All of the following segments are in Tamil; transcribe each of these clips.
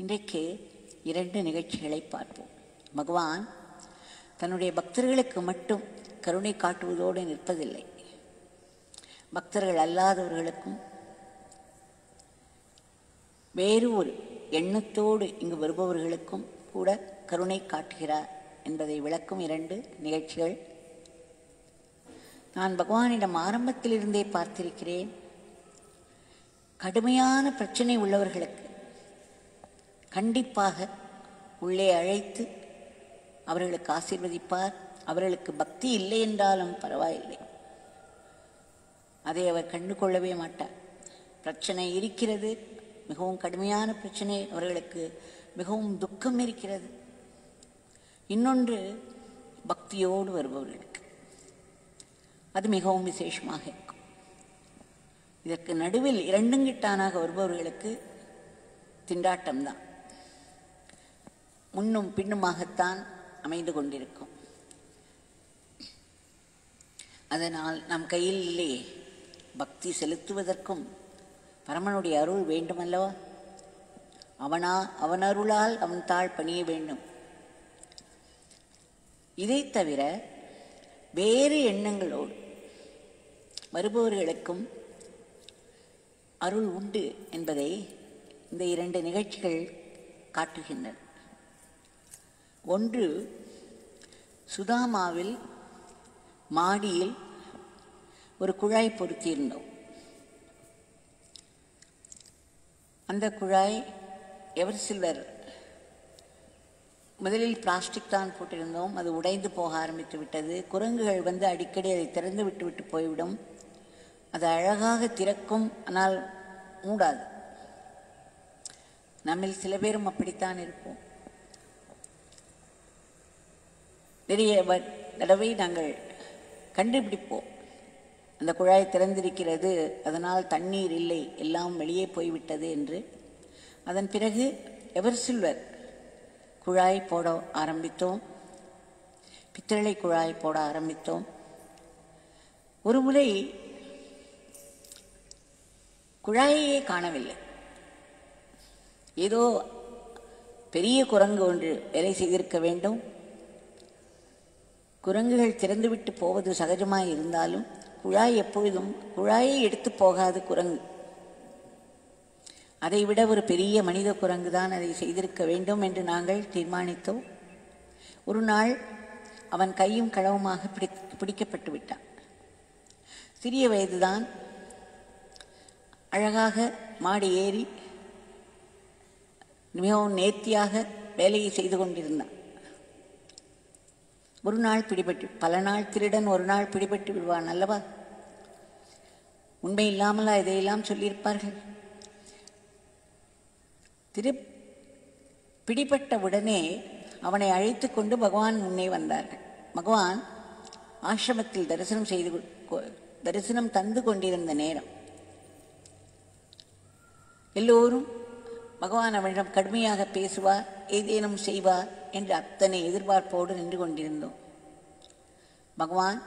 இன்றைக்கு இரண்டு நிகழ்ச்சிகளை பார்ப்போம். பகவான் தன்னுடைய பக்தர்களுக்கு மட்டும் கருணை காட்டுவதோடு நிற்பதில்லை. பக்தர்கள் அல்லாதவர்களுக்கும் வேறு ஒரு எண்ணத்தோடு இங்கு வருபவர்களுக்கும் கூட கருணை காட்டுகிறார் என்பதை விளக்கும் இரண்டு நிகழ்ச்சிகள். நான் பகவானிடம் ஆரம்பத்திலிருந்தே பார்த்திருக்கிறேன். கடுமையான பிரச்சனை உள்ளவர்களுக்கு கண்டிப்பாக உள்ளே அழைத்து அவர்களுக்கு ஆசீர்வதிப்பார். அவர்களுக்கு பக்தி இல்லை என்றாலும் பரவாயில்லை. அதை அவர் கண்டு கொள்ளவே மாட்டார். பிரச்சனை இருக்கிறது. மிகவும் கடுமையான பிரச்சனை அவர்களுக்கு. மிகவும் துக்கம் இருக்கிறது. இன்னொன்று பக்தியோடு வருபவர்களுக்கு. அது மிகவும் விசேஷமாக இருக்கும். இதற்கு நடுவில் இரண்டும் கிட்டானாக வருபவர்களுக்கு திண்டாட்டம்தான். முன்னும் பின்னுமாகத்தான் அமைந்து கொண்டிருக்கும். அதனால் நம் கையில் இல்லையே பக்தி செலுத்துவதற்கும் பரமனுடைய அருள் வேண்டுமல்லவா? அவனா அவன் அருளால் அவன் தாழ் பணிய வேண்டும். இதை தவிர வேறு எண்ணங்களோடு வருபவர்களுக்கும் அருள் உண்டு என்பதை இந்த இரண்டு நிகழ்ச்சிகள் காட்டுகின்றன. ஒன்று சுதாமாவில் மாடியில் ஒரு குழாய் பொருத்தியிருந்தோம் அந்த குழாய் எவர் சில்வர்? முதலில் பிளாஸ்டிக் தான் போட்டிருந்தோம். அது உடைந்து போக ஆரம்பித்து விட்டது. குரங்குகள் வந்து அடிக்கடி அதை திறந்து விட்டு விட்டு போய்விடும். அது அழகாக திறக்கும் ஆனால் மூடாது. நம்மில் சில பேரும் அப்படித்தான் இருப்போம். நிறைய தடவை நாங்கள் கண்டுபிடிப்போம். அந்த குழாய் திறந்திருக்கிறது அதனால் தண்ணீர் இல்லை எல்லாம் வெளியே போய்விட்டது என்று. அதன் பிறகு எவர் சில்வர் குழாய் போட ஆரம்பித்தோம். பித்தளை குழாய் போட ஆரம்பித்தோம். ஒரு முறை குழாயையே காணவில்லை. ஏதோ பெரிய குரங்கு ஒன்று வேலை செய்திருக்க வேண்டும். குரங்குகள் திறந்துவிட்டு போவது சகஜமாய் இருந்தாலும் குழாய் எப்பொழுதும் குழாயை எடுத்து போகாது குரங்கு. அதை விட ஒரு பெரிய மனித குரங்கு தான் அதை செய்திருக்க வேண்டும் என்று நாங்கள் தீர்மானித்தோம். ஒரு நாள் அவன் கையும் களவுமாக பிடி பிடிக்கப்பட்டு விட்டான். சிறிய வயதுதான் அழகாக மாடி ஏறி மிகவும் நேர்த்தியாக வேலையை செய்து கொண்டிருந்தான். ஒரு நாள் பிடிபட்டு பல நாள் திருடன் ஒரு நாள் பிடிபட்டு விடுவான் அல்லவா? உண்மை இல்லாமலா இதையெல்லாம் சொல்லியிருப்பார்கள்? திரு பிடிபட்ட உடனே அவனை அழைத்து கொண்டு பகவான் முன்னே வந்தார்கள். பகவான் ஆசிரமத்தில் தரிசனம் செய்து தரிசனம் தந்து கொண்டிருந்த நேரம். எல்லோரும் பகவான் அவனிடம் கடுமையாக பேசுவார். ஏதேனும் செய்வார் என்று அத்தனை எதிர்பார்ப்போடு நின்று கொண்டிருந்தோம். பகவான்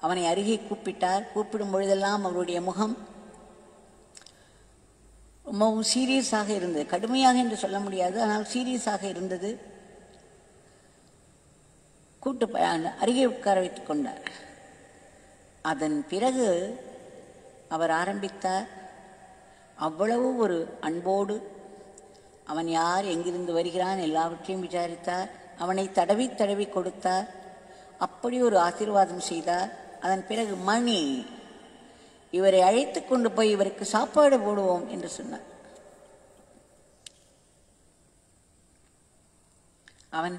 அவனை அருகே கூப்பிட்டார். கூப்பிடும் பொழுதெல்லாம் அவருடைய முகம் ரொம்பவும் சீரியஸாக இருந்தது. கடுமையாக என்று சொல்ல முடியாது. ஆனால் சீரியஸாக இருந்தது. கூட்டு அருகே உட்கார வைத்துக் கொண்டார். அதன் பிறகு அவர் ஆரம்பித்தார். அவ்வளவு ஒரு அன்போடு அவன் யார் எங்கிருந்து வருகிறான் எல்லாவற்றையும் விசாரித்தார். அவனை தடவி தடவி கொடுத்தார். அப்படி ஒரு ஆசீர்வாதம் செய்தார். அதன் பிறகு மணி இவரை அழைத்து கொண்டு போய் இவருக்கு சாப்பாடு போடுவோம் என்று சொன்னார். அவன்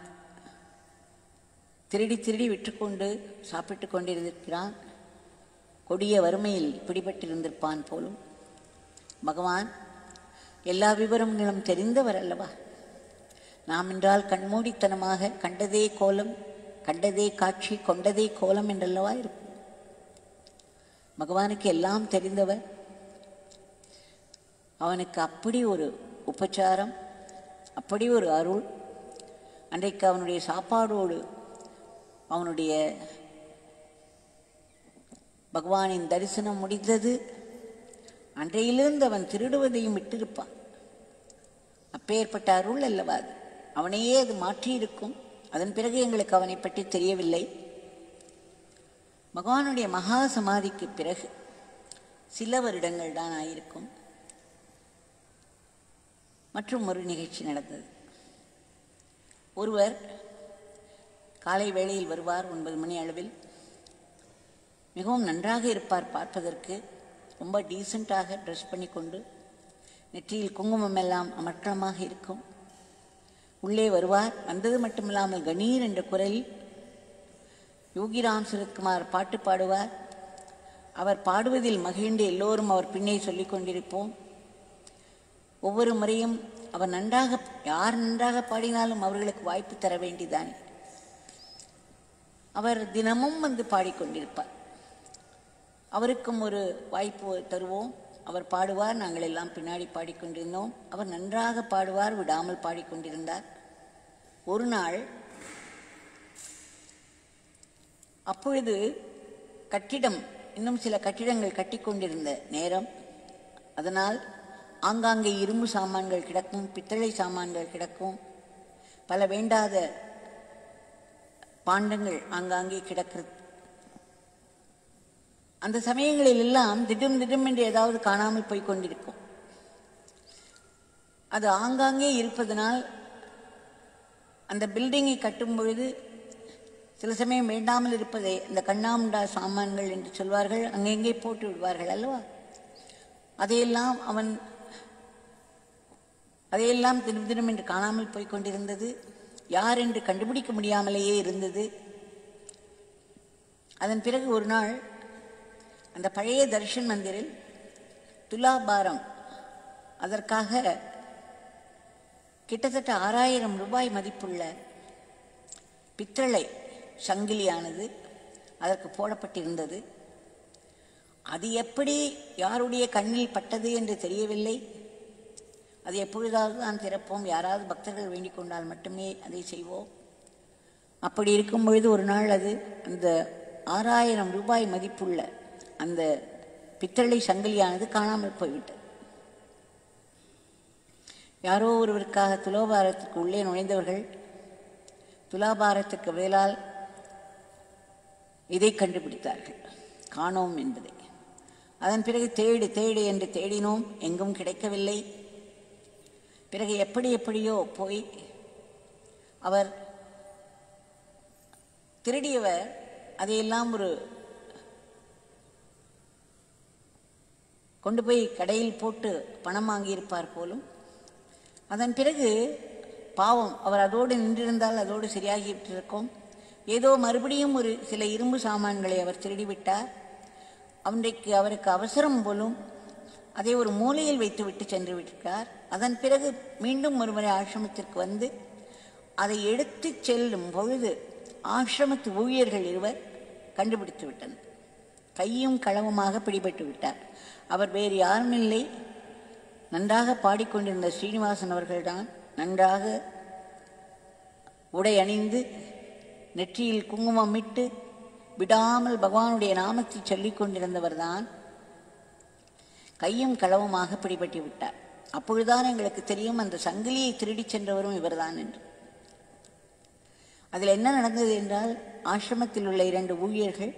திருடி திருடி விற்றுக்கொண்டு சாப்பிட்டு கொண்டிருந்திருக்கிறான். கொடிய வறுமையில் பிடிபட்டிருந்திருப்பான் போலும். பகவான் எல்லா விவரங்களும் தெரிந்தவர் அல்லவா? நாம் என்றால் கண்மூடித்தனமாக கண்டதே கோலம் கண்டதே காட்சி கொண்டதே கோலம் என்றல்லவா இருக்கும்? பகவானுக்கு எல்லாம் தெரிந்தவர். அவனுக்கு அப்படி ஒரு உபச்சாரம் அப்படி ஒரு அருள். அன்றைக்கு அவனுடைய சாப்பாடோடு அவனுடைய பகவானின் தரிசனம் முடிந்தது. அன்றையிலிருந்து அவன் திருடுவதையும் விட்டிருப்பான். அப்பேற்பட்ட அருள் அல்லவா அது? அவனையே அது மாற்றியிருக்கும். அதன் பிறகு எங்களுக்கு அவனை பற்றி தெரியவில்லை. பகவானுடைய மகா சமாதிக்கு பிறகு சில வருடங்கள் தான் ஆயிருக்கும். மற்றும் ஒரு நிகழ்ச்சி நடந்தது. ஒருவர் காலை வேளையில் வருவார் ஒன்பது மணி அளவில். மிகவும் நன்றாக இருப்பார் பார்ப்பதற்கு. ரொம்ப டீசெண்டாக ட்ரெஸ் பண்ணி கொண்டு நெற்றியில் குங்குமம் எல்லாம் அமர்க்களமாக இருக்கும். உள்ளே வருவார். வந்தது மட்டுமில்லாமல் கணீர் என்ற குரலில் யோகிராம் சுரத்குமார் பாட்டு பாடுவார். அவர் பாடுவதில் மகிழ்ந்து எல்லோரும் அவர் பின்னே சொல்லிக் கொண்டிருப்போம். ஒவ்வொரு முறையும் அவர் நன்றாக யார் நன்றாக பாடினாலும் அவர்களுக்கு வாய்ப்பு தர வேண்டிதானே. அவர் தினமும் வந்து பாடிக்கொண்டிருப்பார். அவருக்கும் ஒரு வாய்ப்பு தருவோம். அவர் பாடுவார் நாங்கள் எல்லாம் பின்னாடி பாடிக்கொண்டிருந்தோம். அவர் நன்றாக பாடுவார் விடாமல் பாடிக்கொண்டிருந்தார். ஒரு நாள் அப்பொழுது கட்டிடம் இன்னும் சில கட்டிடங்கள் கட்டிக்கொண்டிருந்த நேரம். அதனால் ஆங்காங்கே இரும்பு சாமான்கள் கிடக்கும் பித்தளை சாமான்கள் கிடக்கும். பல வேண்டாத பாண்டங்கள் ஆங்காங்கே கிடக்கிறது அந்த சமயங்களில் எல்லாம் திடும் திடும் என்று ஏதாவது காணாமல் போய் கொண்டிருக்கும். அது ஆங்காங்கே இருப்பதனால் அந்த பில்டிங்கை கட்டும் பொழுது சில சமயம் வேண்டாமல் இருப்பதை இந்த கண்ணாமுண்டா சாமான்கள் என்று சொல்வார்கள் அங்கெங்கே போட்டு விடுவார்கள் அல்லவா? அதையெல்லாம் அவன் அதையெல்லாம் தினம் தினம் என்று காணாமல் போய் கொண்டிருந்தது. யார் என்று கண்டுபிடிக்க முடியாமலேயே இருந்தது. அதன் பிறகு ஒரு நாள் அந்த பழைய தர்ஷன் மந்திரில் துலாபாரம். அதற்காக கிட்டத்தட்ட ஆறாயிரம் ரூபாய் மதிப்புள்ள பித்தளை சங்கிலியானது அதற்கு போடப்பட்டிருந்தது. அது எப்படி யாருடைய கண்ணில் பட்டது என்று தெரியவில்லை. அது எப்பொழுதாவது தான் திறப்போம். யாராவது பக்தர்கள் வேண்டிக் கொண்டால் மட்டுமே அதை செய்வோம். அப்படி இருக்கும் பொழுது ஒரு நாள் அது அந்த ஆறாயிரம் ரூபாய் மதிப்புள்ள அந்த பித்தளை சங்கிலியானது காணாமல் போய்விட்டது. யாரோ ஒருவருக்காக துலோபாரத்துக்கு உள்ளே நுழைந்தவர்கள் துலாபாரத்துக்கு வேளால் இதை கண்டுபிடித்தார்கள். காணோம் என்பதை. அதன் பிறகு தேடு தேடு என்று தேடினோம் எங்கும் கிடைக்கவில்லை. பிறகு எப்படி எப்படியோ போய் அவர் திருடியவர் அதையெல்லாம் ஒரு கொண்டு போய் கடையில் போட்டு பணம் வாங்கியிருப்பார் போலும். அதன் பிறகு பாவம் அவர் அதோடு நின்றிருந்தால் அதோடு சரியாகிவிட்டிருக்கும். ஏதோ மறுபடியும் ஒரு சில இரும்பு சாமான்களை அவர் திருடிவிட்டார். அன்றைக்கு அவருக்கு அவசரம் போலும் அதை ஒரு மூலையில் வைத்துவிட்டு சென்று விட்டார். அதன் பிறகு மீண்டும் ஒருமுறை ஆசிரமத்திற்கு வந்து அதை எடுத்து செல்லும் பொழுது ஆசிரமத்து ஊழியர்கள் இருவர் கண்டுபிடித்து விட்டனர். கையும் களவுமாக பிடிபட்டு விட்டார். அவர் வேறு யாரும் இல்லை. நன்றாக பாடிக்கொண்டிருந்த ஸ்ரீனிவாசன் அவர்கள்தான் நன்றாக உடை அணிந்து நெற்றியில் குங்குமம் இட்டு விடாமல் பகவானுடைய நாமத்தை சொல்லிக் கொண்டிருந்தவர்தான் கையும் களவுமாக பிடிபட்டு விட்டார். அப்பொழுதுதான் எங்களுக்கு தெரியும் அந்த சங்கிலியை திருடிச் சென்றவரும் இவர்தான் என்று. அதில் என்ன நடந்தது என்றால் ஆசிரமத்தில் உள்ள இரண்டு ஊழியர்கள்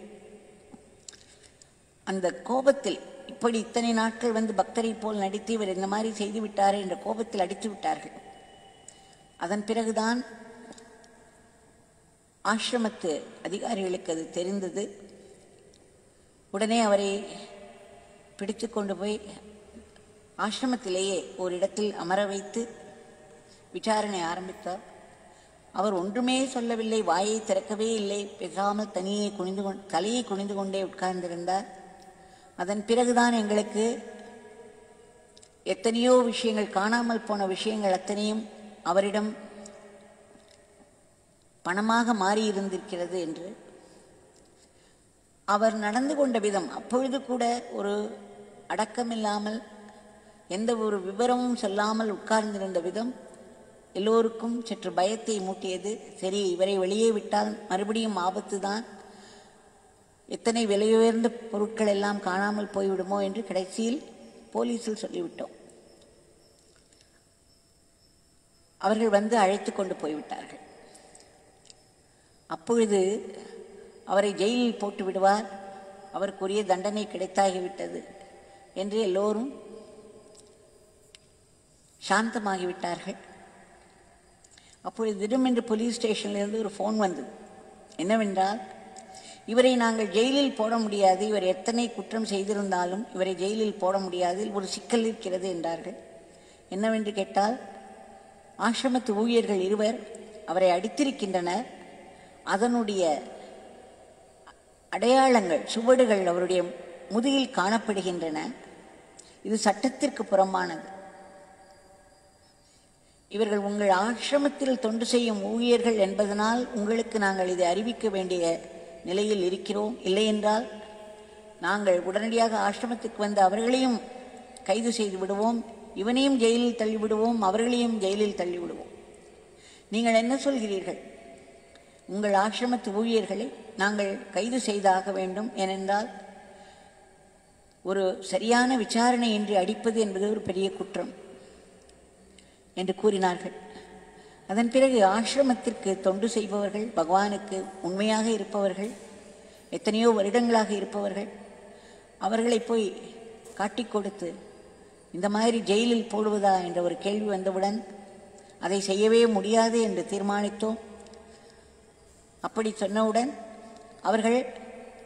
அந்த கோபத்தில் இப்படி இத்தனை நாட்கள் வந்து பக்தரை போல் நடித்து இவர் இந்த மாதிரி செய்து விட்டாரே என்ற கோபத்தில் அடித்து விட்டார்கள். அதன் பிறகுதான் ஆசிரமத்து அதிகாரிகளுக்கு அது தெரிந்தது. உடனே அவரை பிடித்து கொண்டு போய் ஆசிரமத்திலேயே ஒரு இடத்தில் அமர வைத்து விசாரணை ஆரம்பித்தார். அவர் ஒன்றுமே சொல்லவில்லை வாயை திறக்கவே இல்லை பேசாமல் தனியே குனிந்து கொண் தலையை குனிந்து கொண்டே உட்கார்ந்திருந்தார். அதன் பிறகுதான் எங்களுக்கு எத்தனையோ விஷயங்கள் காணாமல் போன விஷயங்கள் அத்தனையும் அவரிடம் பணமாக மாறியிருந்திருக்கிறது என்று அவர் நடந்து கொண்ட விதம் அப்பொழுது கூட ஒரு அடக்கமில்லாமல் எந்த ஒரு விவரமும் சொல்லாமல் உட்கார்ந்திருந்த விதம் எல்லோருக்கும் சற்று பயத்தை மூட்டியது. சரி இவரை வெளியே விட்டால் மறுபடியும் ஆபத்து தான் எத்தனை விலையுயர்ந்த பொருட்கள் எல்லாம் காணாமல் போய்விடுமோ என்று கடைசியில் போலீஸில் சொல்லிவிட்டோம். அவர்கள் வந்து அழைத்து கொண்டு போய்விட்டார்கள். அப்பொழுது அவரை ஜெயிலில் போட்டு விடுவார். அவருக்குரிய தண்டனை கிடைத்தாகிவிட்டது என்று எல்லோரும் சாந்தமாகிவிட்டார்கள். அப்பொழுது திடமென்று போலீஸ் ஸ்டேஷன்லேருந்து ஒரு ஃபோன் வந்தது. என்னவென்றால் இவரை நாங்கள் ஜெயிலில் போட முடியாது. இவர் எத்தனை குற்றம் செய்திருந்தாலும் இவரை ஜெயிலில் போட முடியாது. ஒரு சிக்கல் இருக்கிறது என்றார்கள். என்னவென்று கேட்டால் ஆசிரமத்து ஊழியர்கள் இருவர் அவரை அடித்திருக்கின்றனர். அதனுடைய அடையாளங்கள் சுவடுகள் அவருடைய முதுகில் காணப்படுகின்றன. இது சட்டத்திற்கு புறம்பானது. இவர்கள் உங்கள் ஆசிரமத்தில் தொண்டு செய்யும் ஊழியர்கள் என்பதனால் உங்களுக்கு நாங்கள் இதை அறிவிக்க வேண்டிய நிலையில் இருக்கிறோம் இல்லையென்றால் நாங்கள் உடனடியாக ஆசிரமத்துக்கு வந்து அவர்களையும் கைது செய்து விடுவோம் இவனையும் ஜெயிலில் தள்ளிவிடுவோம் அவர்களையும் ஜெயிலில் தள்ளிவிடுவோம். நீங்கள் என்ன சொல்கிறீர்கள்? உங்கள் ஆசிரமத்து ஊழியர்களை நாங்கள் கைது செய்தாக வேண்டும் ஏனென்றால் ஒரு சரியான விசாரணையின்றி அடிப்பது என்பது ஒரு பெரிய குற்றம் என்று கூறினார்கள். அதன் பிறகு ஆசிரமத்திற்கு தொண்டு செய்பவர்கள் பகவானுக்கு உண்மையாக இருப்பவர்கள் எத்தனையோ வருடங்களாக இருப்பவர்கள் அவர்களை போய் காட்டிக் கொடுத்து இந்த மாதிரி ஜெயிலில் போடுவதா என்ற ஒரு கேள்வி வந்தவுடன் அதை செய்யவே முடியாது என்று தீர்மானித்தோம். அப்படி சொன்னவுடன் அவர்கள்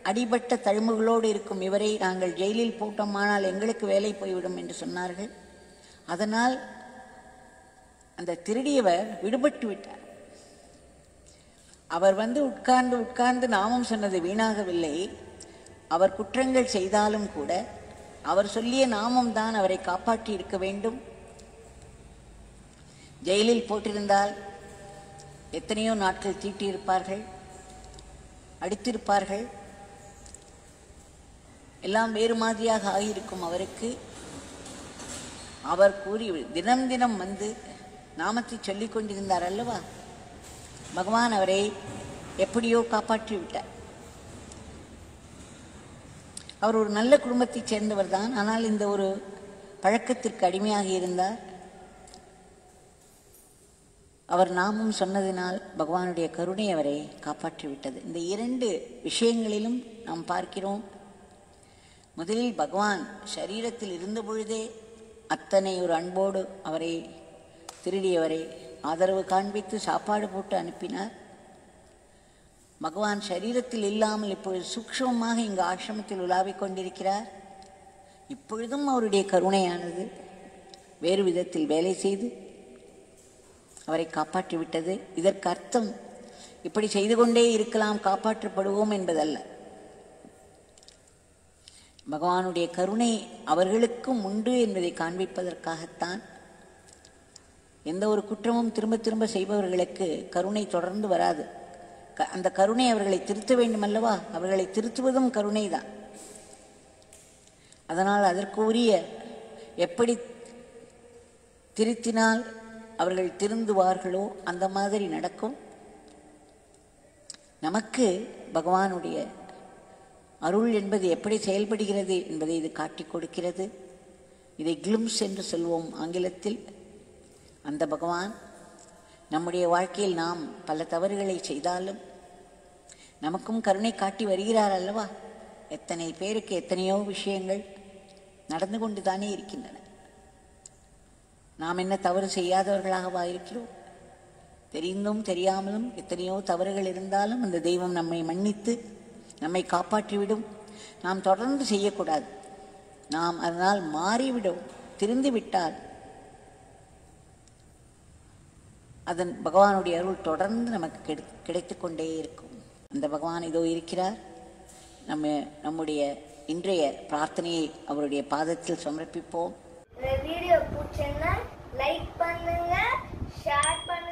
அடிபட்ட தழும்புகளோடு இருக்கும் இவரை நாங்கள் ஜெயிலில் போட்டோமானால் எங்களுக்கு வேலை போய்விடும் என்று சொன்னார்கள். அதனால் அந்த திருடியவர் விடுபட்டு விட்டார். அவர் வந்து உட்கார்ந்து உட்கார்ந்து நாமம் சொன்னது வீணாகவில்லை. அவர் குற்றங்கள் செய்தாலும் கூட அவர் சொல்லிய நாமம் தான் அவரை காப்பாற்றி இருக்க வேண்டும். ஜெயிலில் போட்டிருந்தால் எத்தனையோ நாட்கள் தீட்டியிருப்பார்கள் அடித்திருப்பார்கள். எல்லாம் வேறு மாதிரியாக ஆகியிருக்கும் அவருக்கு. அவர் கூறி தினம் தினம் வந்து நாமத்தை சொல்லிக் கொண்டிருந்தார் அல்லவா? பகவான் அவரை எப்படியோ காப்பாற்றிவிட்டார். அவர் ஒரு நல்ல குடும்பத்தைச் சேர்ந்தவர் தான். ஆனால் இந்த ஒரு பழக்கத்திற்கு அடிமையாக இருந்தார். அவர் நாமும் சொன்னதினால் பகவானுடைய கருணை அவரை காப்பாற்றிவிட்டது. இந்த இரண்டு விஷயங்களிலும் நாம் பார்க்கிறோம். முதலில் பகவான் சரீரத்தில் இருந்த பொழுதே அத்தனை ஒரு அன்போடு அவரை திருடியவரை ஆதரவு காண்பித்து சாப்பாடு போட்டு அனுப்பினார். பகவான் சரீரத்தில் இல்லாமல் இப்பொழுது சூக்ஷ்மமாக இங்கு ஆசிரமத்தில் உலாவிக் கொண்டிருக்கிறார். இப்பொழுதும் அவருடைய கருணையானது வேறு விதத்தில் வேலை செய்து அவரை காப்பாற்றிவிட்டது. இதற்கு அர்த்தம் இப்படி செய்து கொண்டே இருக்கலாம் காப்பாற்றப்படுவோம் என்பதல்ல. பகவானுடைய கருணை அவர்களுக்கும் உண்டு என்பதை காண்பிப்பதற்காகத்தான் எந்த ஒரு குற்றமும் திரும்ப திரும்ப செய்பவர்களுக்கு கருணை தொடர்ந்து வராது. க- அந்த கருணை அவர்களை திருத்த வேண்டும் அல்லவா அவர்களை திருத்துவதும் கருணை தான் அதனால் அதற்குரிய எப்படி திருத்தினால் அவர்கள் திருந்துவார்களோ அந்த மாதிரி நடக்கும். நமக்கு பகவானுடைய அருள் என்பது எப்படி செயல்படுகிறது என்பதை இது காட்டிக் கொடுக்கிறது. இதை கிளிம்ஸ் என்று சொல்வோம் ஆங்கிலத்தில். அந்த பகவான் நம்முடைய வாழ்க்கையில் நாம் பல தவறுகளை செய்தாலும் நமக்கும் கருணை காட்டி வருகிறார் அல்லவா? எத்தனை பேருக்கு எத்தனையோ விஷயங்கள் நடந்து கொண்டு தானே இருக்கின்றன. நாம் என்ன தவறு செய்யாதவர்களாகவா இருக்கிறோம்? தெரிந்தும் தெரியாமலும் எத்தனையோ தவறுகள் இருந்தாலும் அந்த தெய்வம் நம்மை மன்னித்து நம்மை காப்பாற்றிவிடும். நாம் தொடர்ந்து செய்யக்கூடாது. நாம் அதனால் மாறிவிடும் திருந்து விட்டால் அதன் பகவானுடைய அருள் தொடர்ந்து நமக்கு கிடை கிடைத்து கொண்டே இருக்கும். அந்த பகவான் இதோ இருக்கிறார். நம்ம நம்முடைய இன்றைய பிரார்த்தனையை அவருடைய பாதத்தில் சமர்ப்பிப்போம். இந்த வீடியோ பிடிச்சிருந்தா லைக் பண்ணுங்க ஷேர் பண்ணுங்க.